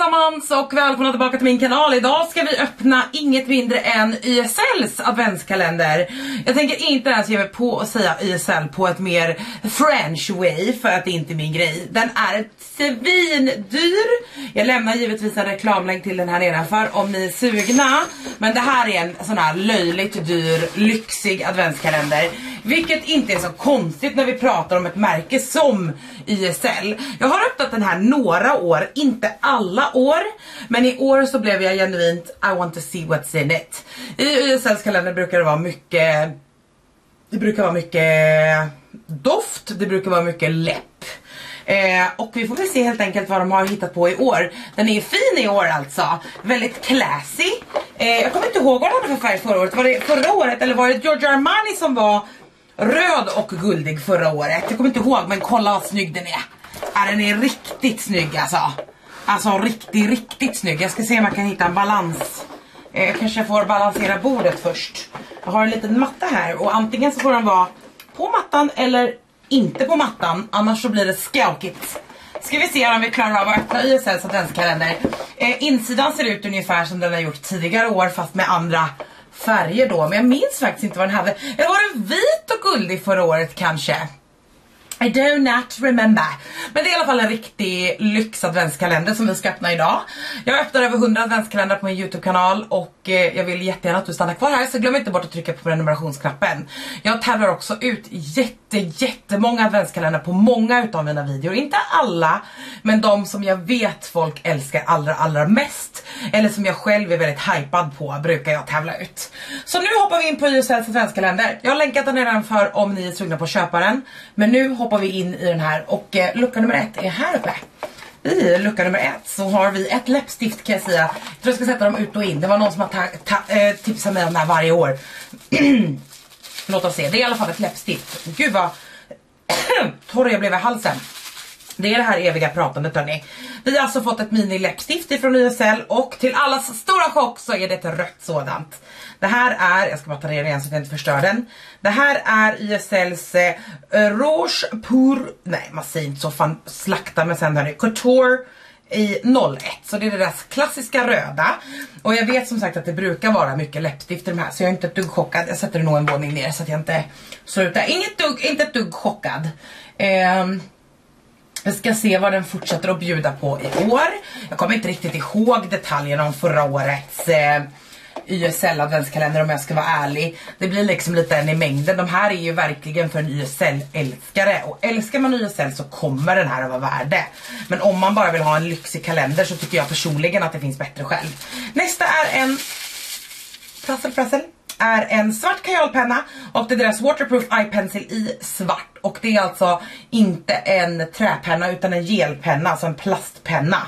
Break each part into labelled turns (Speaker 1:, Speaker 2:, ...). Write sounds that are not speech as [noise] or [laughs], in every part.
Speaker 1: allesammans och välkomna tillbaka till min kanal. Idag ska vi öppna inget mindre än YSLs adventskalender. Jag tänker inte ens ge mig på att säga YSL på ett mer French way för att det inte är min grej. Den är svindyr. Jag lämnar givetvis en reklamlänk till den här nedanför om ni är sugna. Men det här är en sån här löjligt dyr, lyxig adventskalender. Vilket inte är så konstigt när vi pratar om ett märke som YSL. Jag har öppnat den här några år, inte alla år. Men i år så blev jag genuint I want to see what's in it. I YSLs kalender brukar det vara mycket det brukar vara mycket doft, det brukar vara mycket läpp. Eh, och vi får väl se helt enkelt vad de har hittat på i år. Den är fin i år alltså. Väldigt classy. Eh, jag kommer inte ihåg vad den hade för färg förra året. Var det förra året eller var det Giorgio Armani som var röd och guldig förra året? Jag kommer inte ihåg men kolla vad snygg den är. Ja, den är riktigt snygg alltså. Alltså riktigt, riktigt snygg. Jag ska se om jag kan hitta en balans. Eh, kanske jag får balansera bordet först. Jag har en liten matta här och antingen så får den vara på mattan eller inte på mattan. Annars så blir det skakigt. Ska vi se om vi klarar av att öppna YSLs adventskalender. Eh, insidan ser ut ungefär som den har gjort tidigare år fast med andra färger då. Men jag minns faktiskt inte vad den hade. Eller var den vit och guldig förra året kanske? I do not remember. Men det är i alla fall en riktig lyx adventskalender som vi ska öppna idag. Jag öppnar över 100 adventskalendrar på min Youtube-kanal och eh, jag vill jättegärna att du stannar kvar här så glöm inte bort att trycka på prenumerationsknappen. Jag tävlar också ut jätte, jättemånga adventskalendrar på många utav mina videor. Inte alla, men de som jag vet folk älskar allra, allra mest. Eller som jag själv är väldigt hypad på brukar jag tävla ut. Så nu hoppar vi in på YSLs adventskalender. Jag har länkat den redan för om ni är sugna på att köpa den. Men nu hoppar vi in i den här och eh, lucka nummer ett är här uppe. I lucka nummer ett så har vi ett läppstift kan jag säga. Jag tror jag ska sätta dem ut och in. Det var någon som har ta, ta, eh, tipsat mig om det här varje år. [clears throat] Låt oss se, det är i alla fall ett läppstift. Gud vad [clears throat] torr jag blev i halsen. Det är det här eviga pratandet hörni. Vi har alltså fått ett mini läppstift ifrån YSL och till allas stora chock så är det ett rött sådant. Det här är, jag ska bara ta ner det igen så att jag inte förstör den. Det här är YSLs eh, Rouge Pour, nej man säger inte så fan slakta men sen hörni, Couture i 01. Så det är deras klassiska röda. Och jag vet som sagt att det brukar vara mycket läppstift i de här så jag är inte ett dugg chockad. Jag sätter nog en våning ner så att jag inte slår ut det. Inget dugg, inte ett dugg chockad. Um, vi ska se vad den fortsätter att bjuda på i år. Jag kommer inte riktigt ihåg detaljerna om förra årets eh, YSL adventskalender om jag ska vara ärlig. Det blir liksom lite en i mängden. De här är ju verkligen för en YSL-älskare. Och älskar man YSL så kommer den här att vara värd det. Men om man bara vill ha en lyxig kalender så tycker jag personligen att det finns bättre själv. Nästa är en prassel prassel är en svart kajalpenna och det är deras waterproof eye pencil i svart. Och det är alltså inte en träpenna utan en gelpenna, alltså en plastpenna.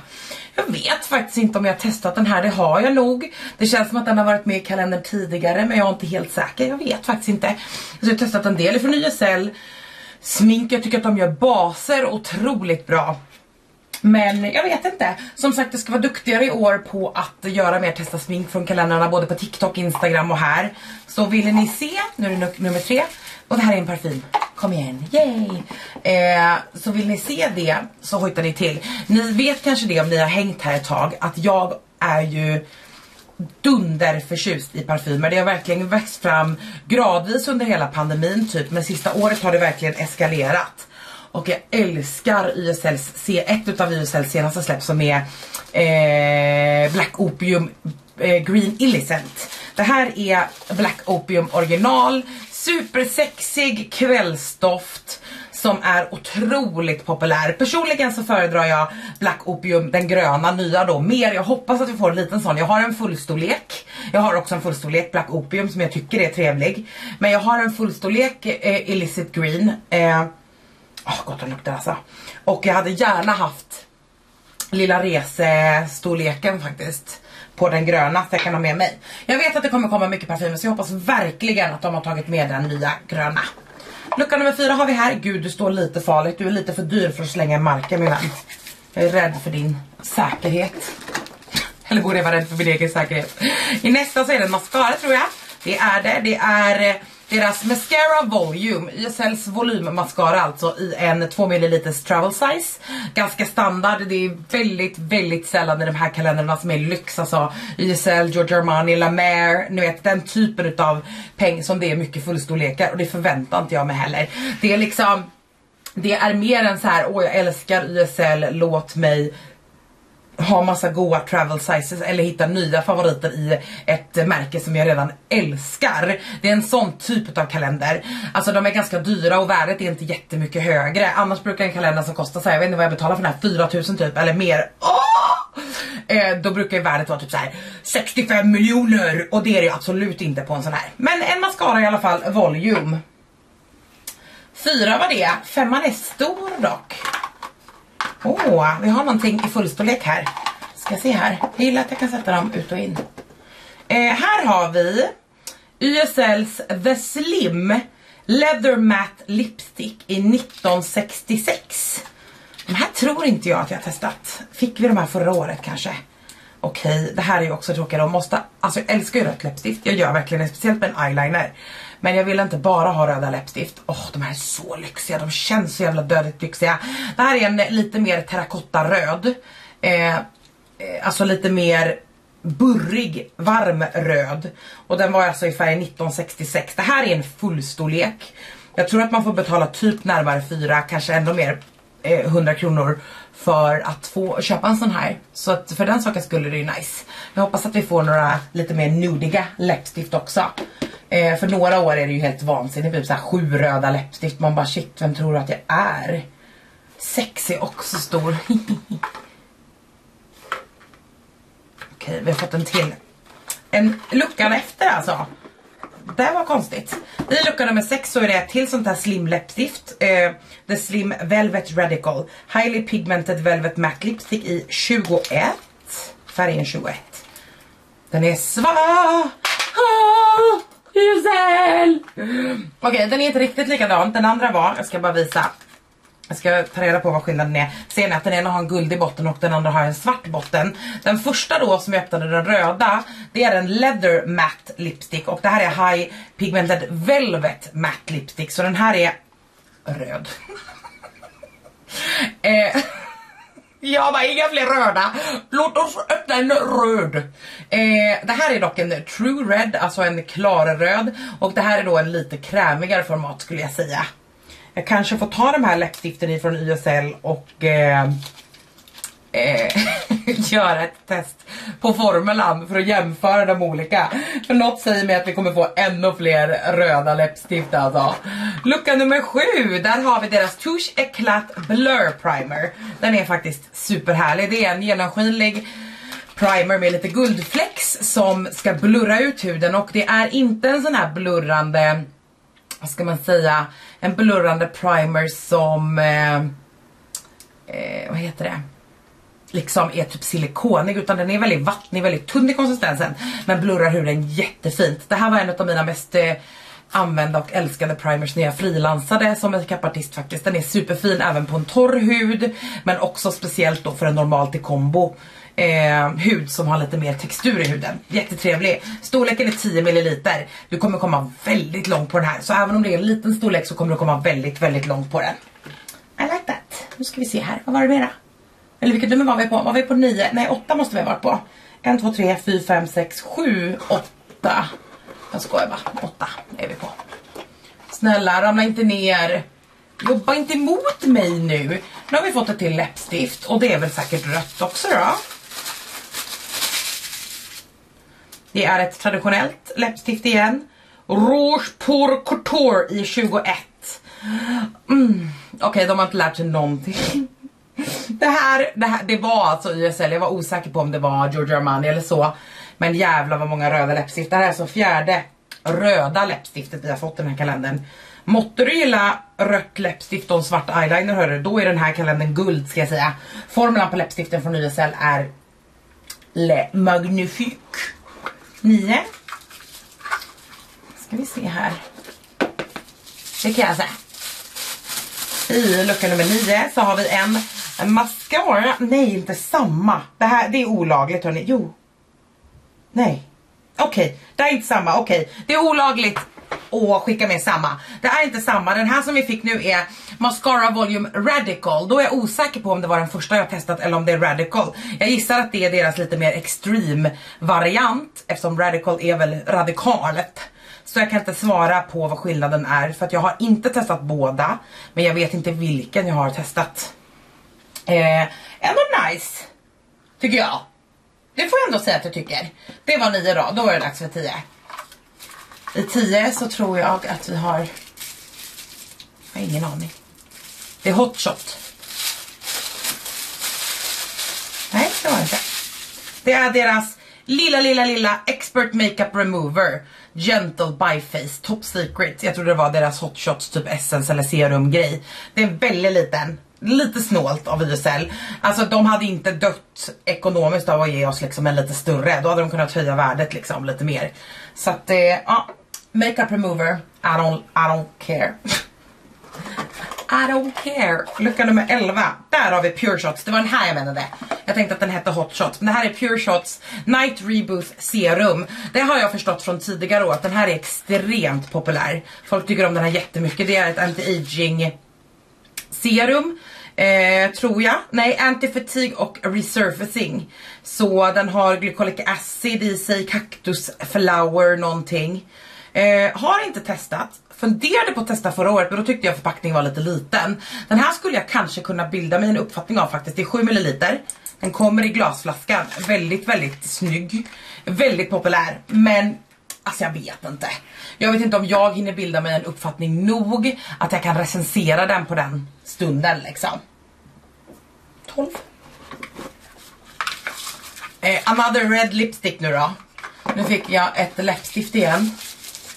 Speaker 1: Jag vet faktiskt inte om jag har testat den här, det har jag nog. Det känns som att den har varit med i kalendern tidigare men jag är inte helt säker, jag vet faktiskt inte. Så jag har testat en del från YSL. Smink, jag tycker att de gör baser otroligt bra. Men jag vet inte. Som sagt, jag ska vara duktigare i år på att göra mer testa smink från kalendrarna både på TikTok, Instagram och här. Så vill ni se, nu är det nummer tre. Och det här är en parfym. Kom igen, yay! Eh, så vill ni se det så hojtar ni till. Ni vet kanske det om ni har hängt här ett tag att jag är ju dunderförtjust i parfymer. Det har verkligen växt fram gradvis under hela pandemin typ. Men sista året har det verkligen eskalerat. Och jag älskar YSLs, C, ett utav YSLs senaste släpp som är eh, Black Opium eh, Green Illicent. Det här är Black Opium original, supersexig kvällsdoft som är otroligt populär. Personligen så föredrar jag Black Opium, den gröna nya då, mer. Jag hoppas att vi får en liten sån. Jag har en fullstorlek. Jag har också en fullstorlek Black Opium som jag tycker är trevlig. Men jag har en fullstorlek eh, Illicit Green. Eh, Oh, gott den luktar alltså. Och jag hade gärna haft lilla resestorleken faktiskt på den gröna så jag kan ha med mig. Jag vet att det kommer komma mycket parfymer så jag hoppas verkligen att de har tagit med den nya gröna. Lucka nummer fyra har vi här. Gud du står lite farligt. Du är lite för dyr för att slänga i marken min vän. Jag är rädd för din säkerhet. Eller borde jag vara rädd för min egen säkerhet? I nästa så är det en mascara tror jag. Det är det. Det är eh, deras Mascara Volume, YSLs volymmascara alltså i en 2 ml travel size. Ganska standard, det är väldigt, väldigt sällan i de här kalendrarna som är lyx, alltså YSL, Giorgio Armani, La Mer, ni vet den typen utav peng som det är mycket fullstorlekar och det förväntar inte jag mig heller. Det är liksom det är mer än så här, åh jag älskar YSL, låt mig ha massa goa travel sizes eller hitta nya favoriter i ett märke som jag redan älskar. Det är en sån typ av kalender. Alltså de är ganska dyra och värdet är inte jättemycket högre. Annars brukar en kalender som kostar så här, jag vet inte vad jag betalar för den här, 4000 typ eller mer. Åh! Eh, då brukar ju värdet vara typ så här 65 miljoner och det är det ju absolut inte på en sån här. Men en mascara i alla fall, volume. Fyra var det, femman är stor dock. Åh, oh, vi har någonting i fullstorlek här. Ska se här. Jag gillar att jag kan sätta dem ut och in. Eh, här har vi YSLs The Slim Leather Matte Lipstick i 1966. De här tror inte jag att jag har testat. Fick vi de här förra året kanske? Okej, det här är ju också tråkigt. De måste, alltså jag älskar ju rött läppstift. Jag gör verkligen det, speciellt med en eyeliner. Men jag vill inte bara ha röda läppstift. Åh, oh, de här är så lyxiga. De känns så jävla dödligt lyxiga. Det här är en lite mer terrakotta röd. Eh, eh alltså lite mer burrig, varm röd. Och den var alltså i färg 1966. Det här är en fullstorlek. Jag tror att man får betala typ närmare 4, kanske ändå mer, eh, 100 kronor för att få köpa en sån här. Så att för den saken skulle det ju nice. Jag hoppas att vi får några lite mer nudiga läppstift också. Eh, för några år är det ju helt vansinnigt, typ såhär sju röda läppstift. Man bara shit, vem tror du att jag är? Sex är också stor. [laughs] Okej, vi har fått en till. En luckan efter alltså. Det var konstigt. I lucka nummer 6 så är det ett till sånt här slim läppstift. Eh, The Slim Velvet Radical. Highly Pigmented Velvet Matte Lipstick i 21. Färgen 21. Den är svart. Ah! Okej, okay, den är inte riktigt likadan. Den andra var, jag ska bara visa. Jag ska ta reda på vad skillnaden är. Ser ni att den ena har en guldig botten och den andra har en svart botten. Den första då som jag öppnade, den röda, det är en Leather Matte Lipstick och det här är High Pigmented Velvet Matte Lipstick. Så den här är röd. [laughs] eh, jag bara, inga fler röda. Låt oss öppna en röd. Eh, det här är dock en true red, alltså en klar röd. Och det här är då en lite krämigare format skulle jag säga. Jag kanske får ta de här läppstiften ifrån YSL och eh, eh, [laughs] göra ett test på formulan för att jämföra de olika. För något säger mig att vi kommer få ännu fler röda läppstift alltså. Lucka nummer sju, där har vi deras Touche Eclat Blur Primer. Den är faktiskt superhärlig. Det är en genomskinlig primer med lite guldflex som ska blurra ut huden och det är inte en sån här blurrande, vad ska man säga, en blurrande primer som, eh, eh, vad heter det? Liksom är typ silikonig utan den är väldigt vattnig, väldigt tunn i konsistensen men blurrar huden jättefint. Det här var en av mina mest eh, använda och älskade primers när jag frilansade som makeupartist faktiskt. Den är superfin även på en torr hud men också speciellt då för en normal till kombo eh, hud som har lite mer textur i huden. Jättetrevlig. Storleken är 10 ml. Du kommer komma väldigt långt på den här så även om det är en liten storlek så kommer du komma väldigt väldigt långt på den. I like that. Nu ska vi se här, vad var det mera? Eller vilket nummer var vi på? Var vi på nio? Nej åtta måste vi ha varit på. 1, 2, 3, 4, 5, 6, 7, 8. Jag skojar bara. Åtta är vi på. Snälla ramla inte ner. Jobba inte emot mig nu. Nu har vi fått ett till läppstift och det är väl säkert rött också då. Det är ett traditionellt läppstift igen. Rouge pour couture i 21. Mm. Okej, okay, de har inte lärt sig någonting. Det här, det här, det var alltså YSL, jag var osäker på om det var Giorgio Armani eller så. Men jävlar vad många röda läppstift. Det här är alltså fjärde röda läppstiftet vi har fått i den här kalendern. Måtte du gilla rött läppstift och en svart eyeliner hörru, då är den här kalendern guld ska jag säga. Formulan på läppstiften från YSL är Le Magnifique 9. Ska vi se här. Det kan jag säga. I lucka nummer 9 så har vi en mascara. Nej, inte samma. Det här det är olagligt hörni. Jo. Nej. Okej, okay. det är inte samma. Okej, okay. det är olagligt. och skicka med samma. Det är inte samma, den här som vi fick nu är Mascara Volume Radical. Då är jag osäker på om det var den första jag testat eller om det är Radical. Jag gissar att det är deras lite mer extreme variant eftersom Radical är väl radikalet. Så jag kan inte svara på vad skillnaden är för att jag har inte testat båda. Men jag vet inte vilken jag har testat. Eh, ändå nice. Tycker jag. Det får jag ändå säga att jag tycker. Det var nio då, då var det dags för tio. I tio så tror jag att vi har... Jag har ingen aning. Det är hot shot. Nej, det var det inte. Det är deras lilla, lilla, lilla Expert Makeup Remover. Gentle by Face, Top Secret. Jag tror det var deras hot shots typ essence eller serum grej. Det är väldigt liten. Lite snålt av YSL. Alltså de hade inte dött ekonomiskt av att ge oss liksom en lite större. Då hade de kunnat höja värdet liksom lite mer. Så att eh, ja, makeup remover. I don't, I don't care. [laughs] I don't care. Lucka nummer 11. Där har vi Pure Shots. Det var den här jag menade. Jag tänkte att den hette Hot Shots. Men det här är Pure Shots Night Rebooth Serum. Det har jag förstått från tidigare år att den här är extremt populär. Folk tycker om den här jättemycket. Det är ett anti-aging serum. Eh, tror jag. Nej, anti-fatigue och resurfacing. Så den har glycolic acid i sig, cactus flower någonting. Eh, har inte testat. Funderade på att testa förra året men då tyckte jag förpackningen var lite liten. Den här skulle jag kanske kunna bilda mig en uppfattning av faktiskt. Det är 7 ml. Den kommer i glasflaskan. Väldigt, väldigt snygg. Väldigt populär. Men Alltså jag vet inte. Jag vet inte om jag hinner bilda mig en uppfattning nog att jag kan recensera den på den stunden liksom. 12. Eh, another red lipstick nu då. Nu fick jag ett läppstift igen.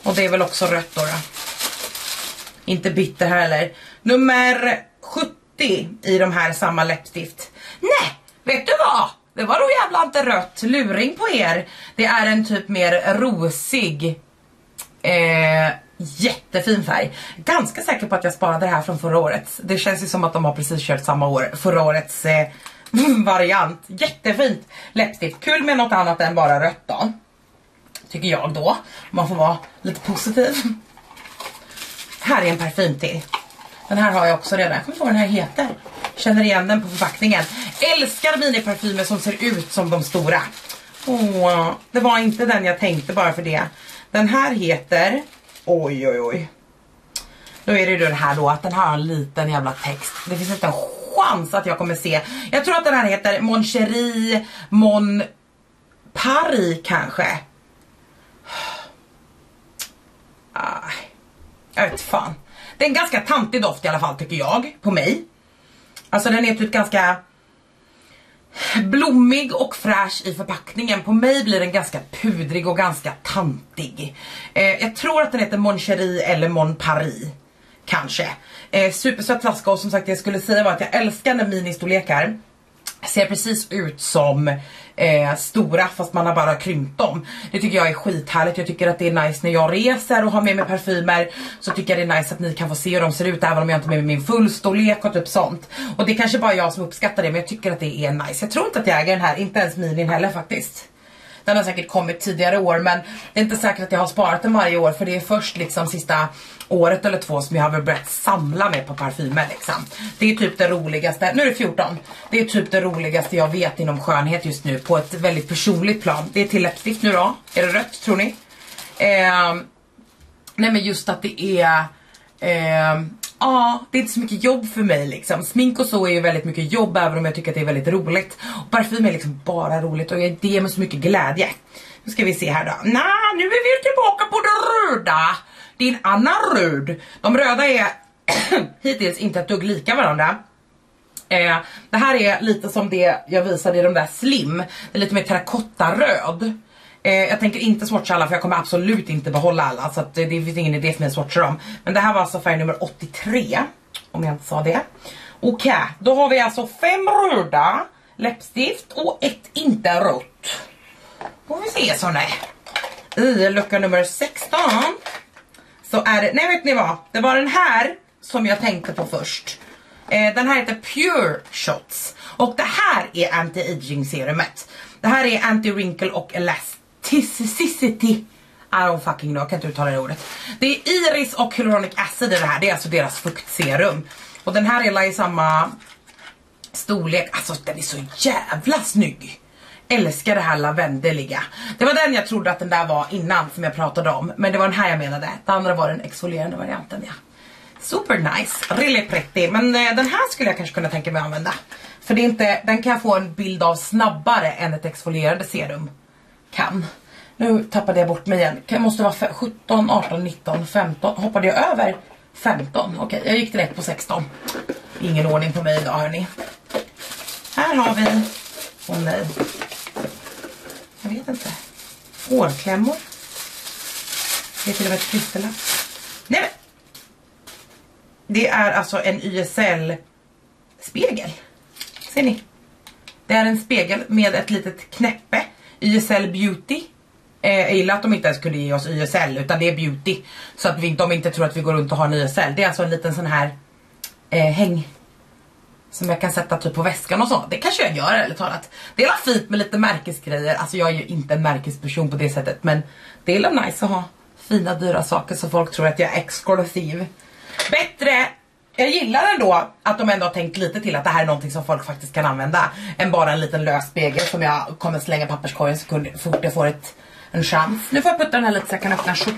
Speaker 1: Och det är väl också rött då. då. Inte bitter här heller. Nummer 70 i de här samma läppstift. Nej, vet du vad? Det var då jävla inte rött. Luring på er. Det är en typ mer rosig. Eh, jättefin färg. Ganska säker på att jag sparade det här från förra året. Det känns ju som att de har precis kört samma år. Förra årets eh, [laughs] variant. Jättefint läppstift. Kul med något annat än bara rött då. Tycker jag då. Man får vara lite positiv. Här är en parfym till. Den här har jag också redan. Jag kommer få vad den här heter. Känner igen den på förpackningen. Älskar miniparfymer som ser ut som de stora. Åh, det var inte den jag tänkte bara för det. Den här heter... Oj, oj, oj. Då är det ju den här då att den har en liten jävla text. Det finns inte en chans att jag kommer se. Jag tror att den här heter Mon Cherie, Mon Paris kanske. Ah, jag vet fan. Det är en ganska tantig doft i alla fall tycker jag, på mig. Alltså den är typ ganska blommig och fräsch i förpackningen. På mig blir den ganska pudrig och ganska tantig. Eh, jag tror att den heter Mon Cherie eller Mon Paris. Kanske. Eh, supersöt flaska och som sagt det jag skulle säga var att jag älskar när ministorlekar ser precis ut som eh, stora fast man har bara krympt dem. Det tycker jag är skithärligt. Jag tycker att det är nice när jag reser och har med mig parfymer så tycker jag det är nice att ni kan få se hur de ser ut även om jag inte har med mig min fullstorlek och typ sånt. Och det är kanske bara jag som uppskattar det men jag tycker att det är nice. Jag tror inte att jag äger den här, inte ens minin heller faktiskt. Den har säkert kommit tidigare år men det är inte säkert att jag har sparat den varje år för det är först liksom sista året eller två som jag har börjat samla mig på parfymer liksom. Det är typ det roligaste, nu är det 14. Det är typ det roligaste jag vet inom skönhet just nu på ett väldigt personligt plan. Det är till läppstift nu då. Är det rött tror ni? Eh, nej men just att det är eh, Ja, det är inte så mycket jobb för mig liksom. Smink och så är ju väldigt mycket jobb även om jag tycker att det är väldigt roligt. Och parfym är liksom bara roligt och det ger mig så mycket glädje. Nu ska vi se här då. Nej, nu är vi tillbaka på det röda. Det är en annan röd. De röda är [clears throat] hittills inte ett dugg lika varandra. Eh, det här är lite som det jag visade i de där slim. Det är lite mer terrakotta-röd. Eh, jag tänker inte swatcha alla för jag kommer absolut inte behålla alla så det, eh, det finns ingen idé för mig att swatcha dem. Men det här var alltså färg nummer 83 om jag inte sa det. Okej, okay, då har vi alltså fem röda läppstift och ett inte rött. Får vi se så. I lucka nummer 16 så är det, nej vet ni vad, det var den här som jag tänkte på först. Eh, den här heter Pure Shots och det här är anti-aging serumet. Det här är anti-wrinkle och elasticity I don't fucking know, jag kan inte uttala det ordet. Det är Iris och Hyaluronic Acid i det här, det är alltså deras fuktserum. Och den här är i samma storlek, alltså den är så jävla snygg. Älskar det här lavendeliga. Det var den jag trodde att den där var innan som jag pratade om. Men det var den här jag menade. Det andra var den exfolierande varianten ja. Super nice, really pretty. Men eh, den här skulle jag kanske kunna tänka mig att använda. För det är inte, den kan jag få en bild av snabbare än ett exfolierande serum kan. Nu tappade jag bort mig igen. Jag måste vara 17, 18, 19, 15. Hoppade jag över 15? Okej, okay, jag gick direkt på 16. Ingen ordning på mig idag hörni. Här har vi, åh oh, nej. Jag vet inte. Hårklämmor. är till och med ett klisterlapp? Nej men. Det är alltså en YSL-spegel. Ser ni? Det är en spegel med ett litet knäppe. YSL Beauty. Eh, jag gillar att de inte ens kunde ge oss YSL utan det är Beauty. Så att vi, de inte tror att vi går runt och har en YSL. Det är alltså en liten sån här eh, häng som jag kan sätta typ på väskan och så. Det kanske jag gör eller talat. Det är fint med lite märkesgrejer. Alltså jag är ju inte en märkesperson på det sättet. Men det är nice att ha fina dyra saker så folk tror att jag är exklusiv. Bättre jag gillar ändå att de ändå har tänkt lite till att det här är någonting som folk faktiskt kan använda. Än bara en liten lös spegel som jag kommer slänga papperskorgen så fort jag får ett, en chans. Nu får jag putta den här lite så jag kan öppna 17.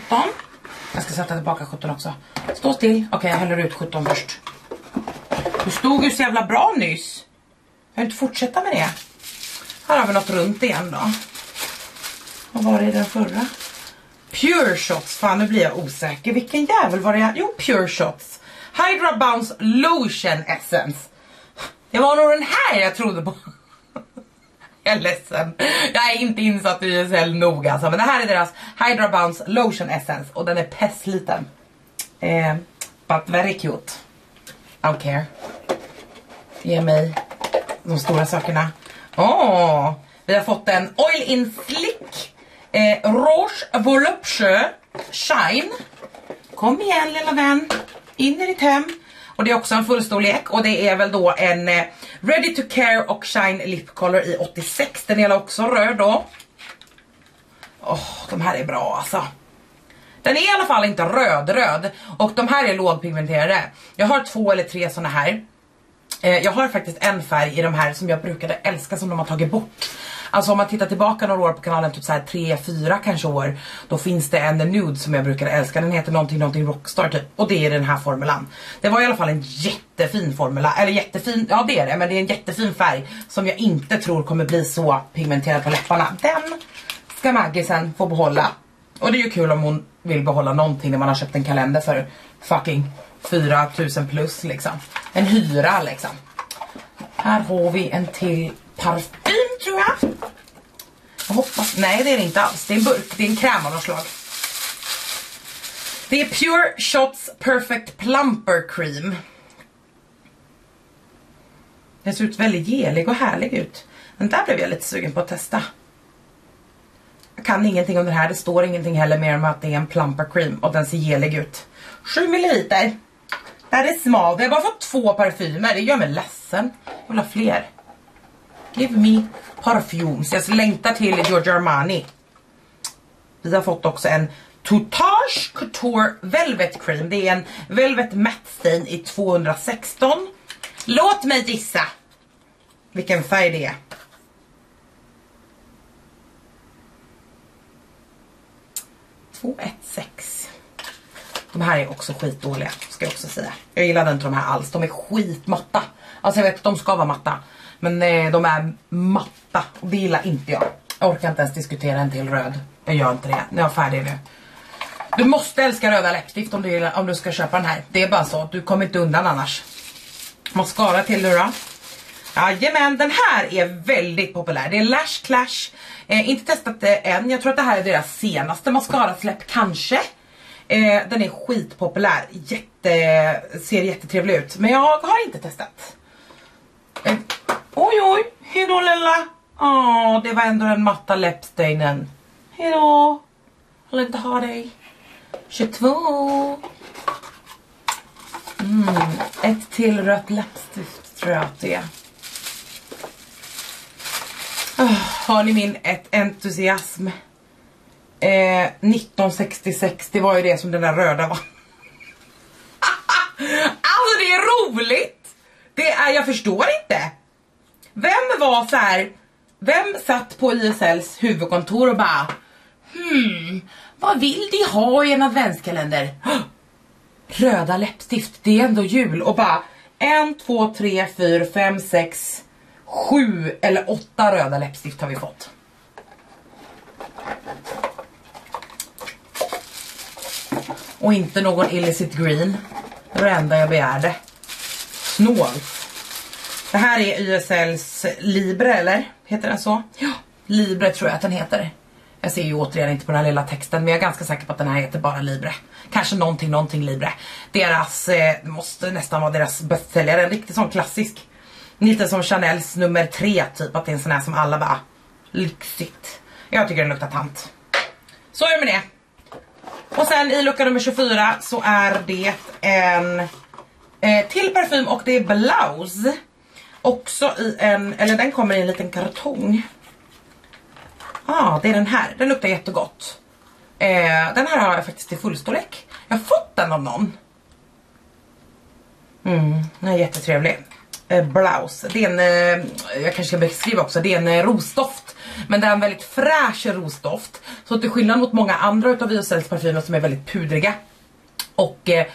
Speaker 1: Jag ska sätta tillbaka 17 också. Stå still. Okej, okay, jag häller ut 17 först. Du stod ju så jävla bra nyss. Jag vill inte fortsätta med det. Här har vi något runt igen då. Vad var det i den förra? Pure shots. Fan nu blir jag osäker. Vilken jävel var det jag... Jo, pure shots. Hydra Bounce Lotion Essence. Det var nog den här jag trodde på. jag är ledsen. Jag är inte insatt i YSL noga alltså. Men det här är deras Hydra Bounce Lotion Essence. Och den är pessliten. Eh, but very cute. I don't care. Ge mig de stora sakerna. Åh! Oh, vi har fått en Oil In Slick eh, Rouge Voluptueux Shine. Kom igen lilla vän. In i ditt hem. Och det är också en fullstorlek och det är väl då en eh, Ready to Care och Shine Lip Color i 86. Den är också röd då. Åh, oh, de här är bra alltså. Den är i alla fall inte röd-röd och de här är lågpigmenterade. Jag har två eller tre såna här. Eh, jag har faktiskt en färg i de här som jag brukade älska som de har tagit bort. Alltså om man tittar tillbaka några år på kanalen, typ såhär 3-4 kanske år. Då finns det en Nude som jag brukar älska. Den heter någonting, någonting Rockstar typ. Och det är den här formulan. Det var i alla fall en jättefin formula. Eller jättefin, ja det är det. Men det är en jättefin färg. Som jag inte tror kommer bli så pigmenterad på läpparna. Den ska Maggie sen få behålla. Och det är ju kul om hon vill behålla någonting när man har köpt en kalender för fucking 4000 plus liksom. En hyra liksom. Här har vi en till parfym tror jag. Jag hoppas, nej det är det inte alls. Det är en burk, det är en kräm av något slag. Det är Pure Shots Perfect Plumper Cream. Den ser ut väldigt gelig och härlig ut. Den där blev jag lite sugen på att testa. Jag kan ingenting om det här, det står ingenting heller mer om att det är en plumper cream och den ser gelig ut. 7 ml. Det här är smal, vi har bara fått två parfymer, det gör mig ledsen. Jag vill ha fler. Give me parfums. Jag längtar till Giorgio Armani. Vi har fått också en Toutage Couture Velvet Cream. Det är en Velvet Matte Stain i 216. Låt mig gissa vilken färg det är. Två, ett, sex. De här är också skitdåliga, ska jag också säga. Jag gillar inte de här alls, de är skitmatta. Alltså jag vet att de ska vara matta. Men eh, de är matta och det gillar inte jag. Jag orkar inte ens diskutera en till röd. Jag gör inte det. Nu är jag färdig nu. Du måste älska röda läppstift om du, gillar, om du ska köpa den här. Det är bara så. Du kommer inte undan annars. Mascara till nu då. Jajamän, den här är väldigt populär. Det är Lash Clash. Eh, inte testat det än. Jag tror att det här är deras senaste mascara-släpp, kanske. Eh, den är skitpopulär. Jätte, ser jättetrevlig ut. Men jag har inte testat. Eh, Oj, oj. Hejdå lilla. Åh, det var ändå den matta läppsteinen. Hejdå. Jag vill inte ha dig. 22. Mm, ett till rött läppstift tror jag att det är. Oh, har ni min ett entusiasm? Eh, 1966, det var ju det som den där röda var. [laughs] alltså det är roligt! Det är, jag förstår inte. Vem var så här, vem satt på ISLs huvudkontor och bara Hmm, vad vill de ha i en adventskalender? [gasps] Röda läppstift, det är ändå jul och bara en, två, tre, fyra, fem, sex, sju eller åtta röda läppstift har vi fått. Och inte någon illicit green. Det var det enda jag begärde. Snålt. Det här är YSLs Libre eller? Heter den så? Ja, Libre tror jag att den heter. Jag ser ju återigen inte på den här lilla texten men jag är ganska säker på att den här heter bara Libre. Kanske någonting, någonting Libre. Deras, eh, måste nästan vara deras bästsäljare, en riktigt sån klassisk. Lite som Chanels nummer tre typ, att det är en sån här som alla bara, lyxigt. Jag tycker den luktar tant. Så är det med det. Och sen i lucka nummer 24 så är det en eh, till parfym och det är blouse. Också i en, eller den kommer i en liten kartong. ah, det är den här, den luktar jättegott. Eh, den här har jag faktiskt i fullstorlek. Jag har fått den av någon. Mm, den är jättetrevlig. Eh, blouse, det är en, eh, jag kanske ska beskriva också, det är en eh, rosdoft. Men det är en väldigt fräsch rosdoft. Så till skillnad mot många andra utav Viosels parfymer som är väldigt pudriga. Och eh,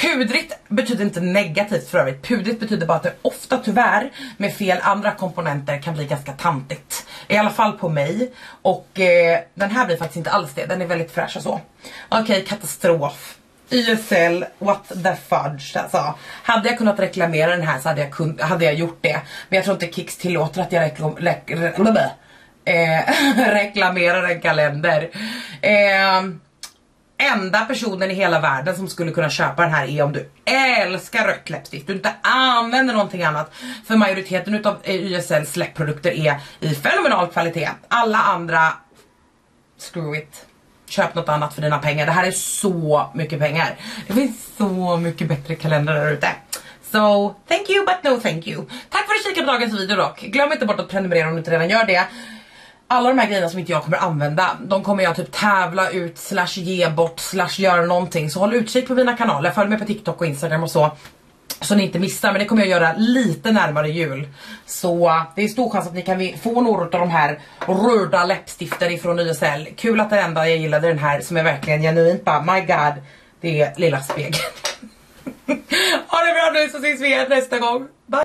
Speaker 1: Pudrigt betyder inte negativt för övrigt. Pudrigt betyder bara att det ofta tyvärr med fel andra komponenter kan bli ganska tantigt. I alla fall på mig. Och eh, den här blir faktiskt inte alls det. Den är väldigt fräsch och så. Okej, okay, katastrof. YSL, what the fudge alltså. Hade jag kunnat reklamera den här så hade jag, kun, hade jag gjort det. Men jag tror inte Kicks tillåter att jag reklam, re, re, [laughs] eh, re, [laughs] reklamerar en kalender. Eh, enda personen i hela världen som skulle kunna köpa den här är om du älskar rött läppstift, du inte använder någonting annat. För majoriteten utav eh, YSLs läppprodukter är i fenomenal kvalitet. Alla andra, screw it. Köp något annat för dina pengar. Det här är så mycket pengar. Det finns så mycket bättre kalendrar där ute. So, thank you but no thank you. Tack för att du kikade på dagens video dock. Glöm inte bort att prenumerera om du inte redan gör det alla de här grejerna som inte jag kommer använda, de kommer jag typ tävla ut, slash ge bort, slash göra någonting. Så håll utkik på mina kanaler, följ mig på TikTok och Instagram och så. Så ni inte missar, men det kommer jag göra lite närmare jul. Så det är stor chans att ni kan få några av de här röda läppstiften ifrån YSL. Kul att det enda jag gillade den här som är verkligen genuint bara, my god, det är lilla spegeln. [laughs] ha det bra nu så ses vi igen nästa gång.